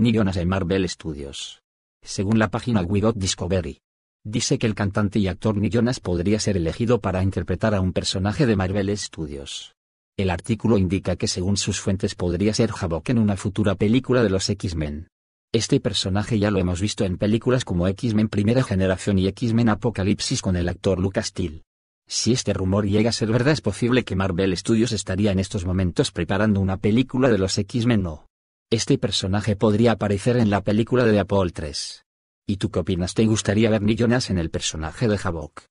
Nick Jonas en Marvel Studios. Según la página We Got Discovery, dice que el cantante y actor Nick Jonas podría ser elegido para interpretar a un personaje de Marvel Studios. El artículo indica que según sus fuentes podría ser Havok en una futura película de los X-Men. Este personaje ya lo hemos visto en películas como X-Men Primera Generación y X-Men Apocalipsis con el actor Lucas Steele. Si este rumor llega a ser verdad es posible que Marvel Studios estaría en estos momentos preparando una película de los X-Men o. Este personaje podría aparecer en la película de Apple 3. ¿Y tú qué opinas? ¿Te gustaría ver Jonas en el personaje de Havok?